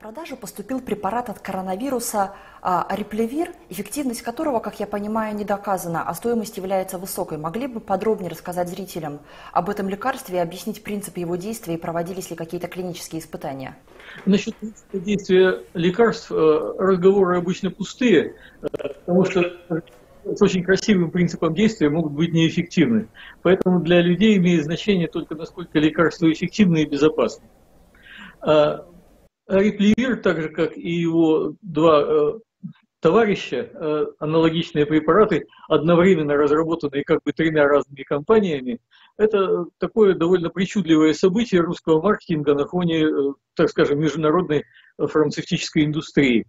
продажу поступил препарат от коронавируса а, Реплевир, эффективность которого, как я понимаю, не доказана, а стоимость является высокой. Могли бы подробнее рассказать зрителям об этом лекарстве и объяснить принцип его действия и проводились ли какие-то клинические испытания? Насчет действия лекарств э, разговоры обычно пустые, э, потому что с очень красивым принципом действия могут быть неэффективны. Поэтому для людей имеет значение только насколько лекарства эффективны и безопасны. А Реплиир, так же как и его два э, товарища, э, аналогичные препараты, одновременно разработанные как бы тремя разными компаниями, это такое довольно причудливое событие русского маркетинга на фоне, э, так скажем, международной фармацевтической индустрии.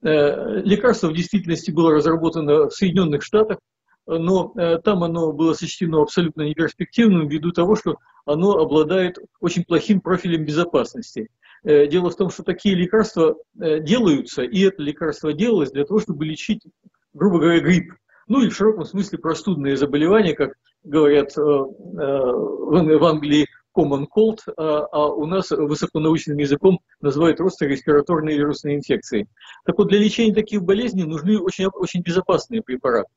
Лекарство в действительности было разработано в Соединенных Штатах, но там оно было сочтено абсолютно неперспективным ввиду того, что оно обладает очень плохим профилем безопасности. Э, дело в том, что такие лекарства э, делаются, и это лекарство делалось для того, чтобы лечить, грубо говоря, грипп. Ну и в широком смысле простудные заболевания, как говорят э, в Англии common cold, а, у нас высоконаучным языком называют просто респираторные вирусные инфекции. Так вот, для лечения таких болезней нужны очень, очень безопасные препараты.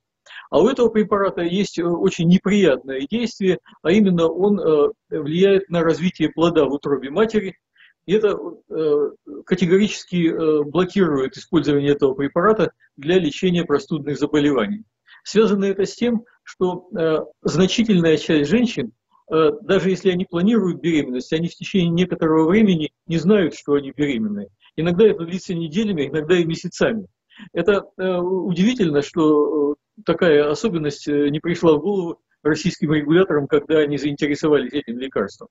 А у этого препарата есть очень неприятное действие, а именно он влияет на развитие плода в утробе матери, и это э, категорически э, блокирует использование этого препарата для лечения простудных заболеваний. Связано это с тем, что э, значительная часть женщин, даже если они планируют беременность, они в течение некоторого времени не знают, что они беременны. Иногда это длится неделями, иногда и месяцами. Это удивительно, что такая особенность не пришла в голову российским регуляторам, когда они заинтересовались этим лекарством.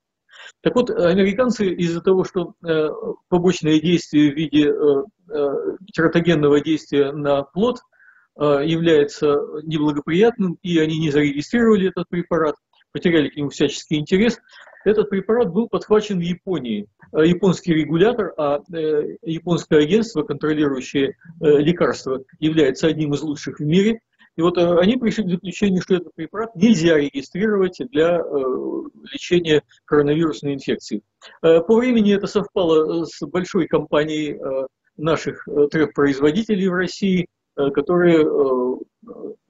Так вот, американцы из-за того, что э, побочное действие в виде э, э, тератогенного действия на плод э, является неблагоприятным, и они не зарегистрировали этот препарат, потеряли к нему всяческий интерес, этот препарат был подхвачен в Японии. Э, японский регулятор, а э, японское агентство, контролирующее э, лекарства, является одним из лучших в мире – и вот э, они пришли к заключению, что этот препарат нельзя регистрировать для э, лечения коронавирусной инфекции. Э, по времени это совпало с большой компанией наших трех производителей в России, которые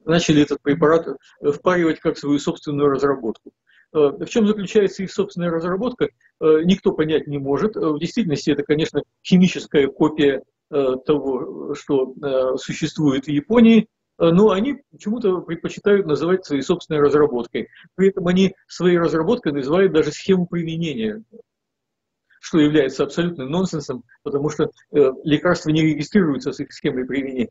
начали этот препарат впаривать как свою собственную разработку. В чем заключается их собственная разработка, никто понять не может. В действительности это, конечно, химическая копия того, что существует в Японии, но они почему-то предпочитают называть своей собственной разработкой. При этом они своей разработкой называют даже схему применения, что является абсолютным нонсенсом, потому что э, лекарства не регистрируются с их схемой применения.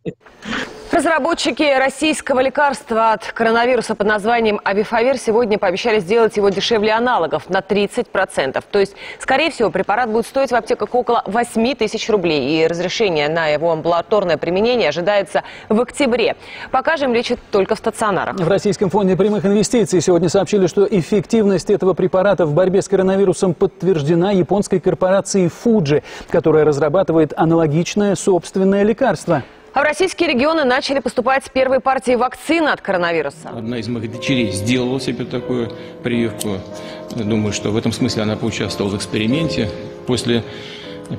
Разработчики российского лекарства от коронавируса под названием Авифавир сегодня пообещали сделать его дешевле аналогов на 30%. То есть, скорее всего, препарат будет стоить в аптеках около 8 тысяч рублей. И разрешение на его амбулаторное применение ожидается в октябре. Пока же им лечат только в стационарах. В Российском фонде прямых инвестиций сегодня сообщили, что эффективность этого препарата в борьбе с коронавирусом подтверждена японской корпорацией Fuji, которая разрабатывает аналогичное собственное лекарство. А в российские регионы начали поступать первые партии вакцины от коронавируса. Одна из моих дочерей сделала себе такую прививку. Думаю, что в этом смысле она поучаствовала в эксперименте. После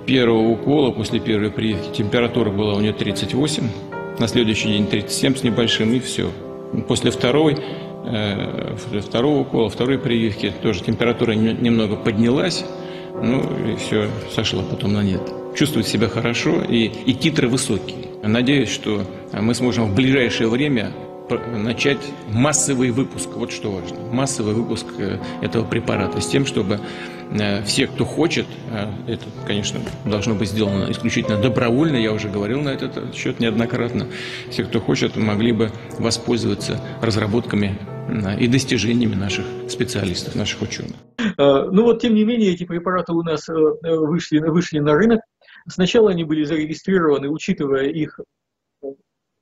первого укола, после первой прививки температура была у нее 38, на следующий день 37 с небольшим, и все. После второй, э, второго укола, второй прививки тоже температура немного поднялась, ну и все, сошло потом на нет. Чувствует себя хорошо, и, и титры высокие. Надеюсь, что мы сможем в ближайшее время начать массовый выпуск. Вот что важно. Массовый выпуск э, этого препарата с тем, чтобы э, все, кто хочет, э, это, конечно, должно быть сделано исключительно добровольно, я уже говорил на этот счет неоднократно, все, кто хочет, могли бы воспользоваться разработками и достижениями наших специалистов, наших ученых. Ну вот, тем не менее, эти препараты у нас вышли, вышли на рынок. Сначала они были зарегистрированы, учитывая их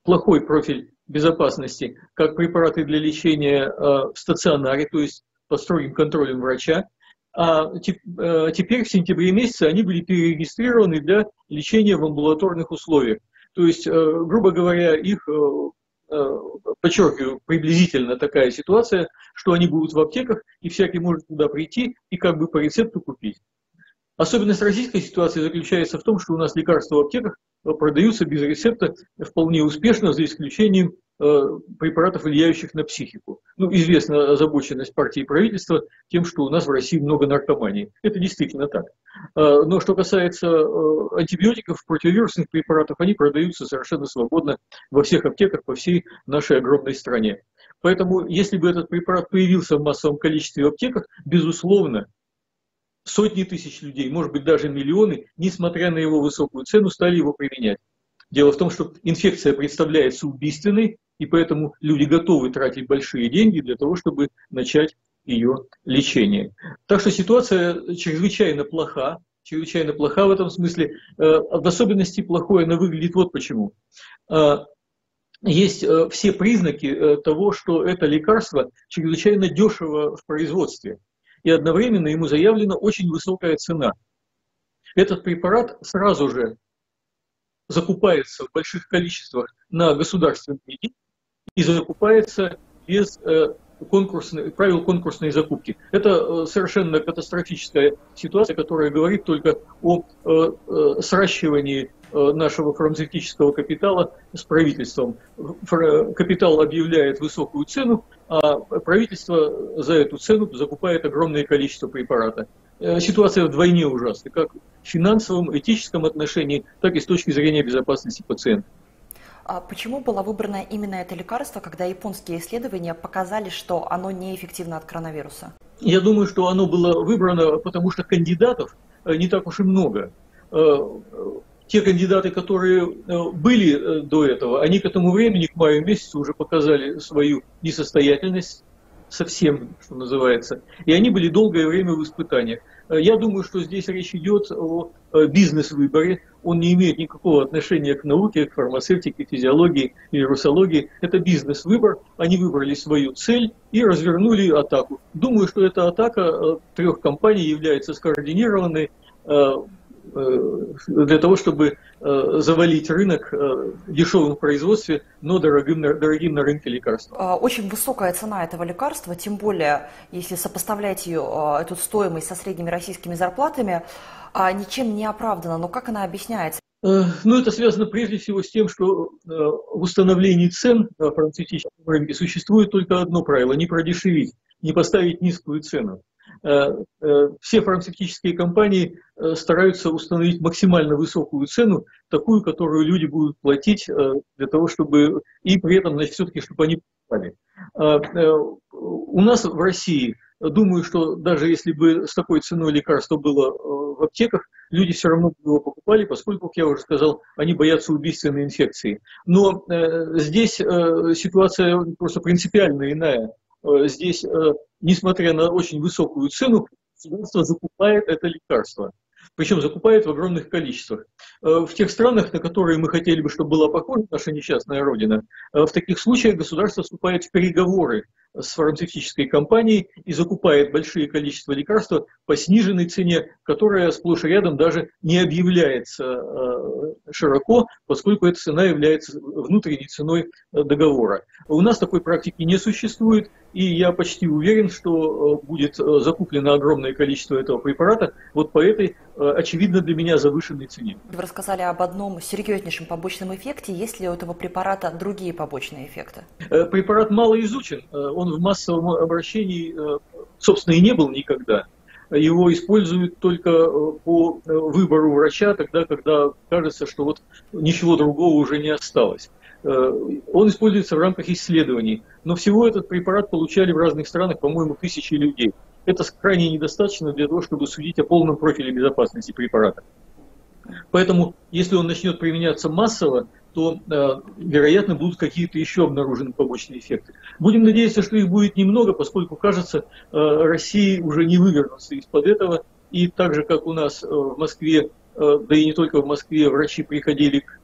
плохой профиль безопасности, как препараты для лечения э, в стационаре, то есть под строгим контролем врача. А э, теперь в сентябре месяце они были перерегистрированы для лечения в амбулаторных условиях. То есть, э, грубо говоря, их, подчеркиваю, приблизительно такая ситуация, что они будут в аптеках, и всякий может туда прийти и как бы по рецепту купить. Особенность российской ситуации заключается в том, что у нас лекарства в аптеках продаются без рецепта вполне успешно, за исключением Э, препаратов, влияющих на психику. Ну, известна озабоченность партии и правительства тем, что у нас в России много наркомании. Это действительно так. Э, но что касается э, антибиотиков, противовирусных препаратов, они продаются совершенно свободно во всех аптеках по всей нашей огромной стране. Поэтому, если бы этот препарат появился в массовом количестве в аптеках, безусловно, сотни тысяч людей, может быть даже миллионы, несмотря на его высокую цену, стали его применять. Дело в том, что инфекция представляется убийственной, и поэтому люди готовы тратить большие деньги для того, чтобы начать ее лечение. Так что ситуация чрезвычайно плоха, чрезвычайно плоха в этом смысле. Э, в особенности плохой она выглядит вот почему. Э, есть э, все признаки того, что это лекарство чрезвычайно дешево в производстве. И одновременно ему заявлена очень высокая цена. Этот препарат сразу же закупается в больших количествах на государственные деньги, и закупается без э, конкурсной, правил конкурсной закупки. Это э, совершенно катастрофическая ситуация, которая говорит только о э, сращивании нашего фармацевтического капитала с правительством. Капитал объявляет высокую цену, а правительство за эту цену закупает огромное количество препарата. Ситуация вдвойне ужасна, как в финансовом, этическом отношении, так и с точки зрения безопасности пациента. А почему было выбрано именно это лекарство, когда японские исследования показали, что оно неэффективно от коронавируса? Я думаю, что оно было выбрано, потому что кандидатов э, не так уж и много. Э, те кандидаты, которые э, были до этого, они к этому времени, к маю месяцу, уже показали свою несостоятельность совсем, что называется. И они были долгое время в испытаниях. Я думаю, что здесь речь идет о бизнес-выборе. Он не имеет никакого отношения к науке, к фармацевтике, физиологии или русологии. Это бизнес-выбор. Они выбрали свою цель и развернули атаку. Думаю, что эта атака э, трех компаний является скоординированной э, Э, для того, чтобы э, завалить рынок э, дешевым в производстве, но дорогим, дорогим на рынке лекарств. А, очень высокая цена этого лекарства, тем более, если сопоставлять ее, а, эту стоимость со средними российскими зарплатами, а, ничем не оправдана. Но как она объясняется? Ну, это связано прежде всего с тем, что в установлении цен на фармацевтическом рынке существует только одно правило – не продешевить, не поставить низкую цену. Э, э, все фармацевтические компании э, стараются установить максимально высокую цену, такую, которую люди будут платить для того, чтобы и при этом, значит, все-таки, чтобы они покупали. У нас в России, думаю, что даже если бы с такой ценой лекарство было в аптеках, люди все равно его покупали, поскольку, как я уже сказал, они боятся убийственной инфекции. Но здесь ситуация просто принципиально иная. Здесь несмотря на очень высокую цену, государство закупает это лекарство. Причем закупает в огромных количествах. Э, в тех странах, на которые мы хотели бы, чтобы была похожа наша несчастная Родина, э, в таких случаях государство вступает в переговоры с фармацевтической компанией и закупает большие количества лекарства по сниженной цене, которая сплошь и рядом даже не объявляется э, широко, поскольку эта цена является внутренней ценой договора. У нас такой практики не существует, и я почти уверен, что будет закуплено огромное количество этого препарата вот по этой, очевидно для меня, завышенной цене. Вы рассказали об одном серьезнейшем побочном эффекте. Есть ли у этого препарата другие побочные эффекты? Препарат мало изучен он в массовом обращении, э, собственно, и не был никогда. Его используют только э, по э, выбору врача, тогда, когда кажется, что вот ничего другого уже не осталось. Он используется в рамках исследований, но всего этот препарат получали в разных странах, по-моему, тысячи людей. Это крайне недостаточно для того, чтобы судить о полном профиле безопасности препарата. Поэтому, если он начнет применяться массово, то, э, вероятно, будут какие-то еще обнаружены побочные эффекты. Будем надеяться, что их будет немного, поскольку, кажется, э, России уже не вывернуться из-под этого. И так же, как у нас э, в Москве, да и не только в Москве, врачи приходили к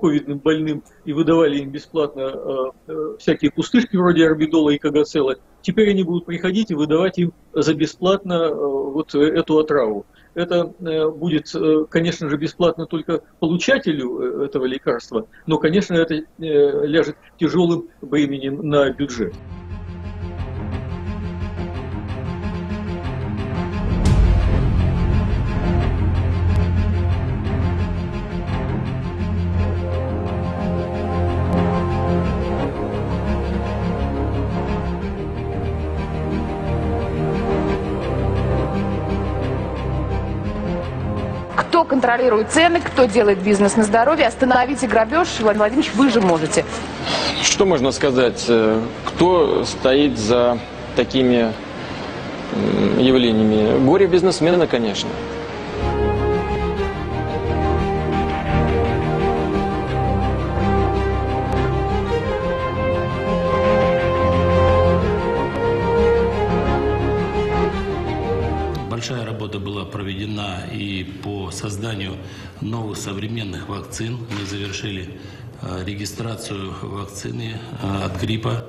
ковидным больным и выдавали им бесплатно всякие пустышки вроде орбидола и кагацела, теперь они будут приходить и выдавать им за бесплатно вот эту отраву это э, будет, э, конечно же, бесплатно только получателю э, этого лекарства, но, конечно, это ляжет тяжелым бременем на бюджет. Контролирует цены, кто делает бизнес на здоровье. Остановите грабеж, Владимир Владимирович, вы же можете. Что можно сказать? Э, кто стоит за такими явлениями? Горе-бизнесмены, конечно. Была проведена и по созданию новых современных вакцин. Мы завершили э, регистрацию вакцины э, от гриппа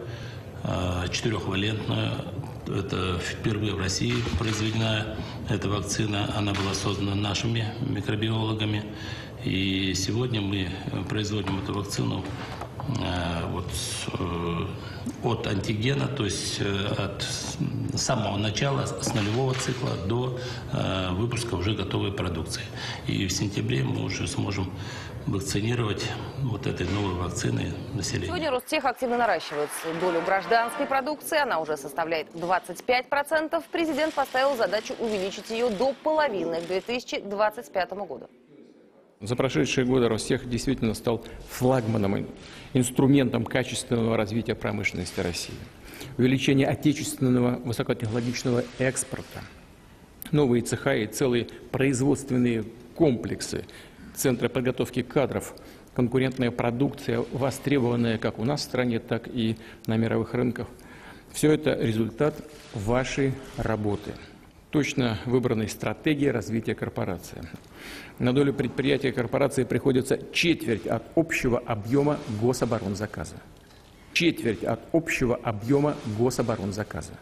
э, четырехвалентную. Это впервые в России произведена эта вакцина. Она была создана нашими микробиологами. И сегодня мы производим эту вакцину вот, э, от антигена, то есть э, от самого начала, с нулевого цикла до выпуска уже готовой продукции. И в сентябре мы уже сможем вакцинировать вот этой новой вакциной населения. Сегодня Ростех активно наращивает долю гражданской продукции. Она уже составляет 25%. Президент поставил задачу увеличить ее до половины к 2025 году. За прошедшие годы Ростех действительно стал флагманом, инструментом качественного развития промышленности России. Увеличение отечественного высокотехнологичного экспорта, новые цеха и целые производственные комплексы, центры подготовки кадров, конкурентная продукция, востребованная как у нас в стране, так и на мировых рынках. Все это результат вашей работы точно выбранной стратегии развития корпорации. На долю предприятия корпорации приходится четверть от общего объема гособоронзаказа. Четверть от общего объема гособоронзаказа.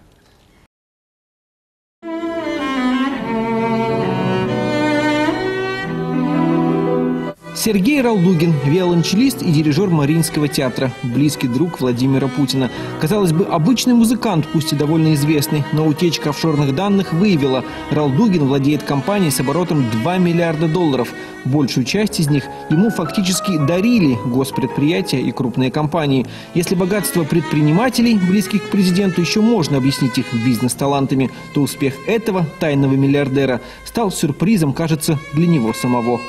Сергей Ралдугин, виолончелист и дирижер Мариинского театра, близкий друг Владимира Путина. Казалось бы, обычный музыкант, пусть и довольно известный, но утечка офшорных данных выявила, Ралдугин владеет компанией с оборотом 2 миллиарда долларов. Большую часть из них ему фактически дарили госпредприятия и крупные компании. Если богатство предпринимателей, близких к президенту, еще можно объяснить их бизнес-талантами, то успех этого тайного миллиардера стал сюрпризом, кажется, для него самого.